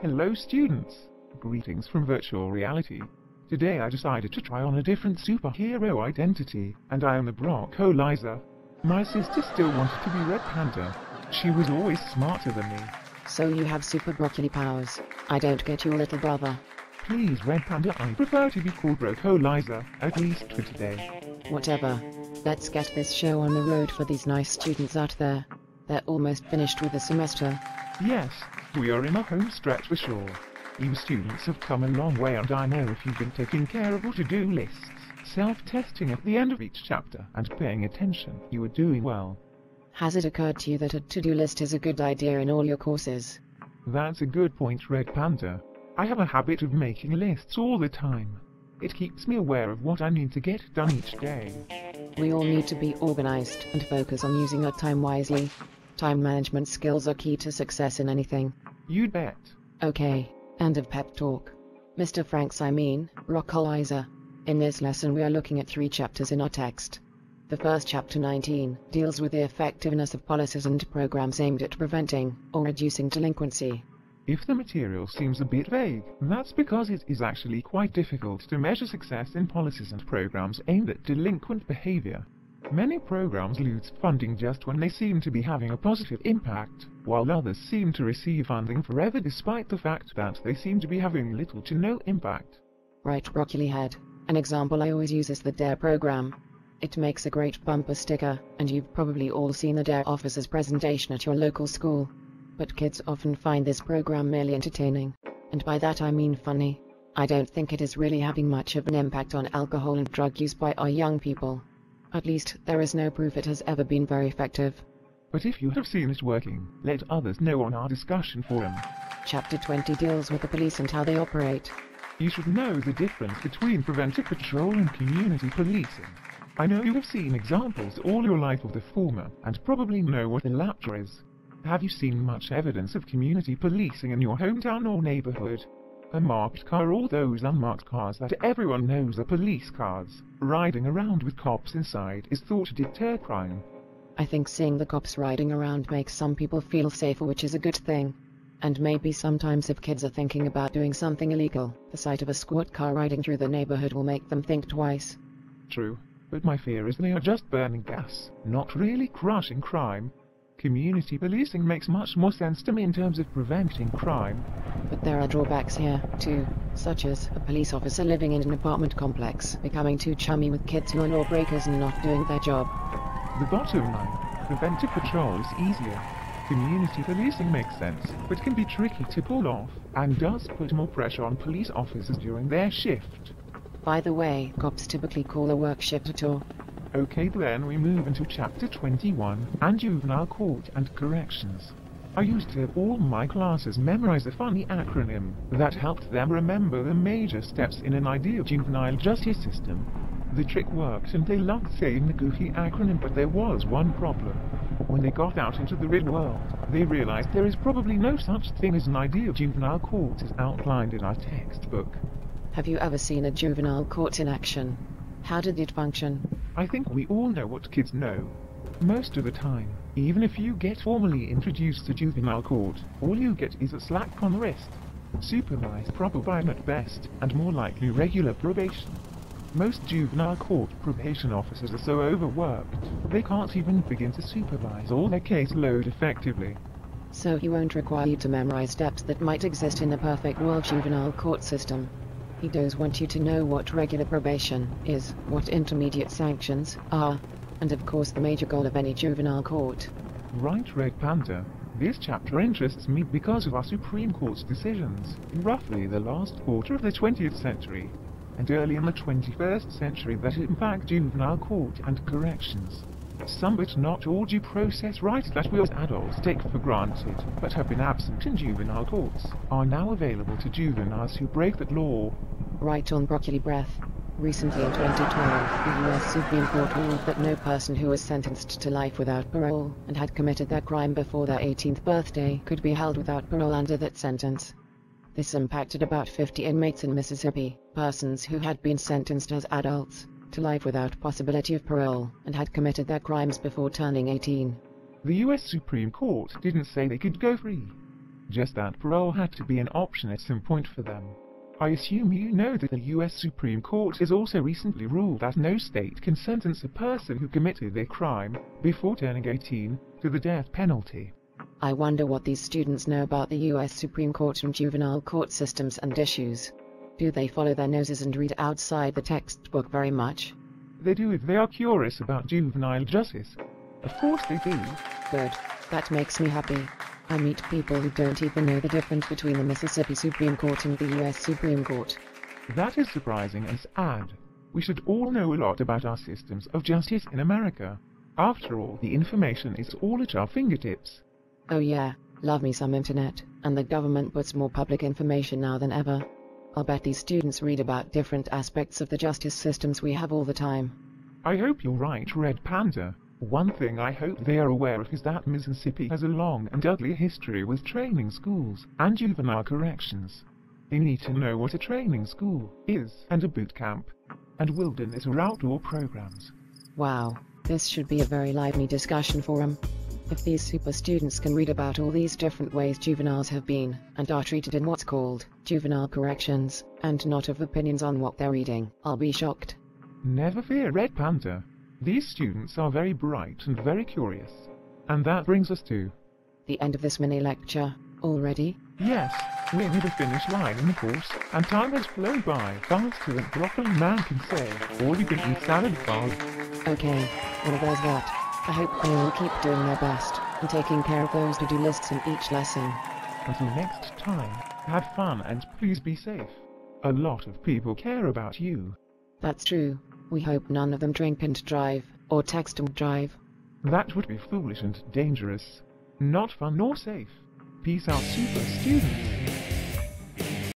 Hello students! Greetings from virtual reality. Today I decided to try on a different superhero identity, and I am the Broccolizer. My sister still wanted to be Red Panda. She was always smarter than me. So you have super broccoli powers. I don't get your little brother. Please Red Panda I prefer to be called Broccolizer, at least for today. Whatever. Let's get this show on the road for these nice students out there. They're almost finished with the semester. Yes, we are in a home stretch for sure. You students have come a long way and I know if you've been taking care of your to-do lists, self-testing at the end of each chapter and paying attention, you are doing well. Has it occurred to you that a to-do list is a good idea in all your courses? That's a good point Red Panda. I have a habit of making lists all the time. It keeps me aware of what I need to get done each day. We all need to be organized and focus on using our time wisely. Time management skills are key to success in anything. You'd bet. Okay, end of pep talk. Mr. Franks, I mean, Broccolizer. In this lesson, we are looking at three chapters in our text. The first chapter 19 deals with the effectiveness of policies and programs aimed at preventing or reducing delinquency. If the material seems a bit vague, that's because it is actually quite difficult to measure success in policies and programs aimed at delinquent behavior. Many programs lose funding just when they seem to be having a positive impact, while others seem to receive funding forever despite the fact that they seem to be having little to no impact. Right, Broccoli Head. An example I always use is the DARE program. It makes a great bumper sticker, and you've probably all seen the DARE officer's presentation at your local school. But kids often find this program merely entertaining. And by that I mean funny. I don't think it is really having much of an impact on alcohol and drug use by our young people. At least, there is no proof it has ever been very effective. But if you have seen it working, let others know on our discussion forum. Chapter 20 deals with the police and how they operate. You should know the difference between preventive patrol and community policing. I know you have seen examples all your life of the former, and probably know what the latter is. Have you seen much evidence of community policing in your hometown or neighborhood? A marked car or those unmarked cars that everyone knows are police cars, riding around with cops inside is thought to deter crime. I think seeing the cops riding around makes some people feel safer, which is a good thing. And maybe sometimes if kids are thinking about doing something illegal, the sight of a squad car riding through the neighborhood will make them think twice. True, but my fear is they are just burning gas, not really crushing crime. Community policing makes much more sense to me in terms of preventing crime. But there are drawbacks here, too, such as a police officer living in an apartment complex, becoming too chummy with kids who are lawbreakers and not doing their job. The bottom line, preventive patrol is easier. Community policing makes sense, but can be tricky to pull off, and does put more pressure on police officers during their shift. By the way, cops typically call a work shift a tour. Okay then we move into chapter 21, and juvenile court and corrections. I used to have all my classes memorize a funny acronym that helped them remember the major steps in an ideal juvenile justice system. The trick worked and they loved saying the goofy acronym but there was one problem. When they got out into the real world, they realized there is probably no such thing as an ideal juvenile court as outlined in our textbook. Have you ever seen a juvenile court in action? How did it function? I think we all know what kids know. Most of the time, even if you get formally introduced to juvenile court, all you get is a slap on the wrist. Supervised probation at best, and more likely regular probation. Most juvenile court probation officers are so overworked, they can't even begin to supervise all their caseload effectively. So he won't require you to memorize steps that might exist in a perfect world juvenile court system. He does want you to know what regular probation is, what intermediate sanctions are, and of course the major goal of any juvenile court. Right, Red Panda. This chapter interests me because of our Supreme Court's decisions in roughly the last quarter of the 20th century and early in the 21st century that impact juvenile court and corrections. Some but not all due process rights that we as adults take for granted, but have been absent in juvenile courts, are now available to juveniles who break that law. Right on broccoli breath. Recently in 2012, the US Supreme Court ruled that no person who was sentenced to life without parole and had committed their crime before their 18th birthday could be held without parole under that sentence. This impacted about 50 inmates in Mississippi, persons who had been sentenced as adults to life without possibility of parole and had committed their crimes before turning 18. The US Supreme Court didn't say they could go free. just that parole had to be an option at some point for them. I assume you know that the US Supreme Court has also recently ruled that no state can sentence a person who committed a crime before turning 18 to the death penalty. I wonder what these students know about the US Supreme Court and juvenile court systems and issues. Do they follow their noses and read outside the textbook very much? They do if they are curious about juvenile justice. Of course they do. Good. That makes me happy. I meet people who don't even know the difference between the Mississippi Supreme Court and the US Supreme Court. That is surprising and sad. We should all know a lot about our systems of justice in America. After all, the information is all at our fingertips. Oh yeah, love me some internet, and the government puts more public information now than ever. I'll bet these students read about different aspects of the justice systems we have all the time. I hope you're right, Red Panda. One thing I hope they are aware of is that Mississippi has a long and ugly history with training schools and juvenile corrections. They need to know what a training school is and a boot camp, and wilderness or outdoor programs. Wow, this should be a very lively discussion forum. If these super students can read about all these different ways juveniles have been and are treated in what's called juvenile corrections, and not have opinions on what they're reading, I'll be shocked. Never fear, Red Panda. These students are very bright and very curious. And that brings us to... The end of this mini lecture. Already? Yes, we're near the finish line in the course, and time has flown by faster than Broccoli Man can say, or you can eat salad fog. Okay, well there's that. I hope they will keep doing their best, and taking care of those to-do lists in each lesson. Until next time, have fun and please be safe. A lot of people care about you. That's true. We hope none of them drink and drive, or text and drive. That would be foolish and dangerous. Not fun nor safe. Peace out, super students.